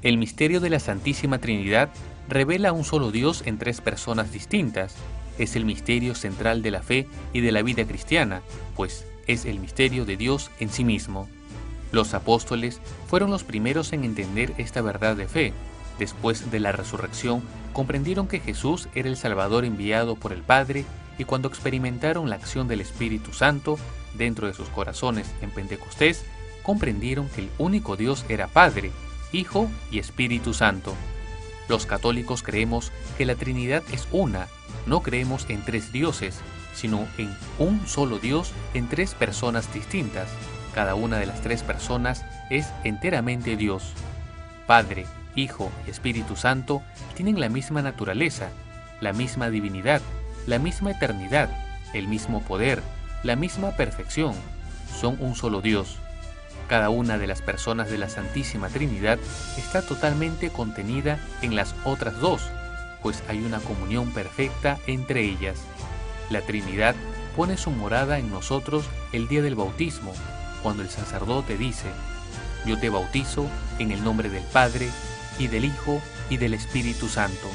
El misterio de la Santísima Trinidad revela un solo Dios en tres personas distintas. Es el misterio central de la fe y de la vida cristiana, pues es el misterio de Dios en sí mismo. Los apóstoles fueron los primeros en entender esta verdad de fe. Después de la resurrección, comprendieron que Jesús era el Salvador enviado por el Padre y cuando experimentaron la acción del Espíritu Santo dentro de sus corazones en Pentecostés, comprendieron que el único Dios era Padre, Hijo y Espíritu Santo. Los católicos creemos que la Trinidad es una, no creemos en tres dioses, sino en un solo Dios en tres personas distintas. Cada una de las tres personas es enteramente Dios. Padre, Hijo y Espíritu Santo tienen la misma naturaleza, la misma divinidad, la misma eternidad, el mismo poder, la misma perfección. Son un solo Dios. Cada una de las personas de la Santísima Trinidad está totalmente contenida en las otras dos, pues hay una comunión perfecta entre ellas. La Trinidad pone su morada en nosotros el día del bautismo, cuando el sacerdote dice, yo te bautizo en el nombre del Padre, y del Hijo, y del Espíritu Santo.